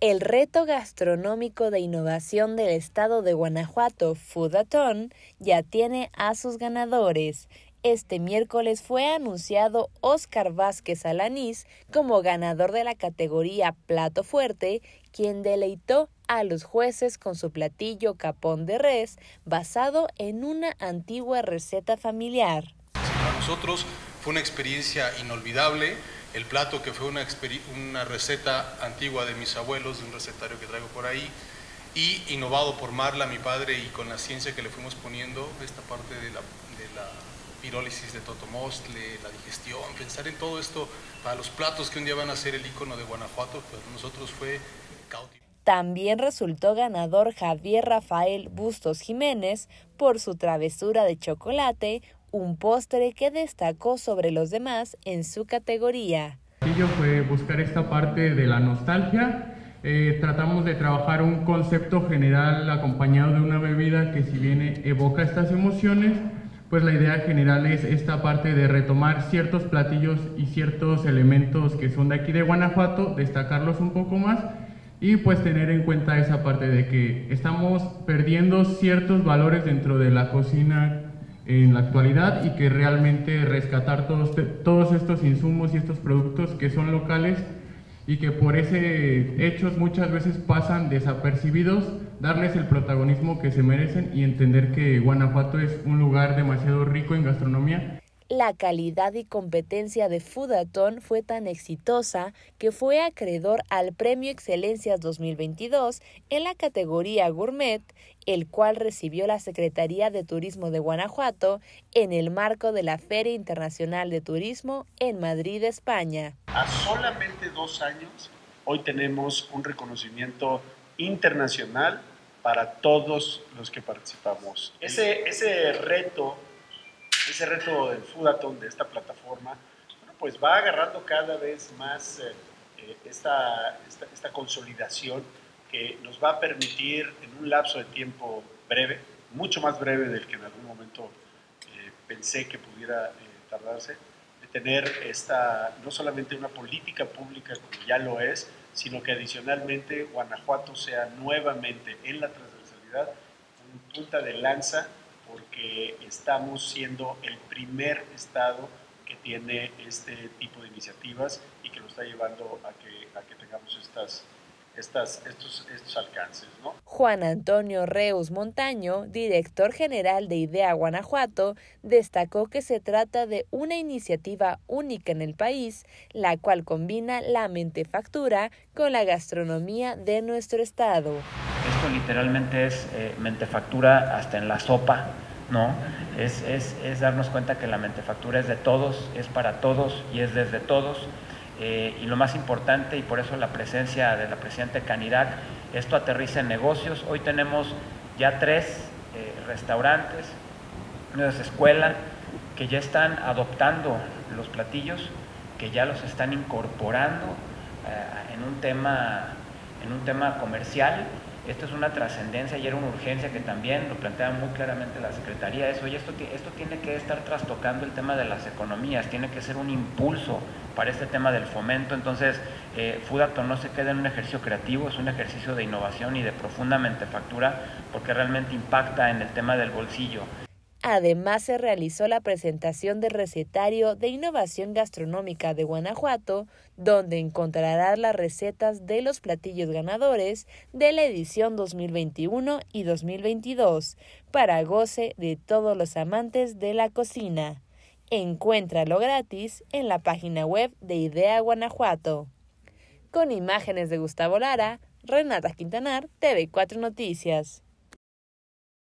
El reto gastronómico de innovación del estado de Guanajuato, Foodathon, ya tiene a sus ganadores. Este miércoles fue anunciado Oscar Vázquez Alanís como ganador de la categoría Plato Fuerte, quien deleitó a los jueces con su platillo capón de res basado en una antigua receta familiar. Para nosotros fue una experiencia inolvidable el plato que fue una, receta antigua de mis abuelos, de un recetario que traigo por ahí, y innovado por Marla, mi padre, y con la ciencia que le fuimos poniendo, esta parte de la, de la pirólisis de totomostle, la digestión, pensar en todo esto para los platos que un día van a ser el icono de Guanajuato, para nosotros fue cautivo. También resultó ganador Javier Rafael Bustos Jiménez por su travesura de chocolate, un postre que destacó sobre los demás en su categoría. Fue buscar esta parte de la nostalgia. Eh, tratamos de trabajar un concepto general acompañado de una bebida que si bien evoca estas emociones, pues la idea general es esta parte de retomar ciertos platillos y ciertos elementos que son de aquí de Guanajuato, destacarlos un poco más y pues tener en cuenta esa parte de que estamos perdiendo ciertos valores dentro de la cocina en la actualidad y que realmente rescatar todos, todos estos insumos y estos productos que son locales y que por ese hechos muchas veces pasan desapercibidos, darles el protagonismo que se merecen y entender que Guanajuato es un lugar demasiado rico en gastronomía la calidad y competencia de Foodathon fue tan exitosa que fue acreedor al Premio Excelencias 2022 en la categoría Gourmet, el cual recibió la Secretaría de Turismo de Guanajuato en el marco de la Feria Internacional de Turismo en Madrid, España. A solamente dos años, hoy tenemos un reconocimiento internacional para todos los que participamos. Ese reto ese reto del Foodathon, de esta plataforma, bueno, pues va agarrando cada vez más eh, eh, esta, esta, consolidación que nos va a permitir en un lapso de tiempo breve, mucho más breve del que en algún momento eh, pensé que pudiera tardarse, de tener esta, no solamente una política pública como ya lo es, sino que adicionalmente Guanajuato sea nuevamente en la transversalidad un punta de lanza porque estamos siendo el primer estado que tiene este tipo de iniciativas y que lo está llevando a que, a que tengamos estas, estas, estos, estos alcances. ¿no? Juan Antonio Reus Montaño, director general de IDEA Guanajuato, destacó que se trata de una iniciativa única en el país, la cual combina la mentefactura con la gastronomía de nuestro estado. Literalmente es eh, mentefactura hasta en la sopa, ¿no? Es, es, es, darnos cuenta que la mentefactura es de todos, es para todos y es desde todos. Eh, y lo más importante, y por eso la presencia de la presidenta Canirac, esto aterriza en negocios. Hoy tenemos ya tres eh, restaurantes, una escuela, que ya están adoptando los platillos, que ya los están incorporando en un tema en un tema comercial esto es una trascendencia y era una urgencia que también lo plantea muy claramente la Secretaría. Eso, y esto, esto tiene que estar trastocando el tema de las economías, tiene que ser un impulso para este tema del fomento. Entonces, eh, no se queda en un ejercicio creativo, es un ejercicio de innovación y de profunda factura porque realmente impacta en el tema del bolsillo. Además, se realizó la presentación del recetario de innovación gastronómica de Guanajuato, donde encontrarás las recetas de los platillos ganadores de la edición 2021 y 2022, para goce de todos los amantes de la cocina. Encuéntralo gratis en la página web de Idea Guanajuato. Con imágenes de Gustavo Lara, Renata Quintanar, TV4 Noticias.